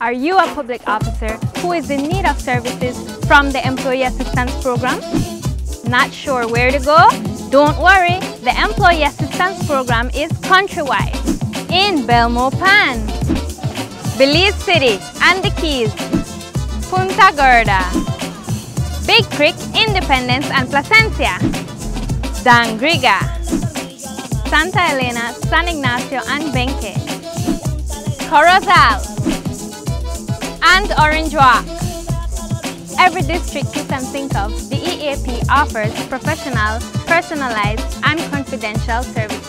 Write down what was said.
Are you a public officer who is in need of services from the Employee Assistance Program? Not sure where to go? Don't worry, the Employee Assistance Program is countrywide in Belmopan, Belize City and the Cayes, Punta Gorda, Big Creek, Independence and Placencia, Dangriga, Santa Elena, San Ignacio and Benque, Corozal, and Orange Walk. Every district you can think of, the EAP offers professional, personalized, and confidential services.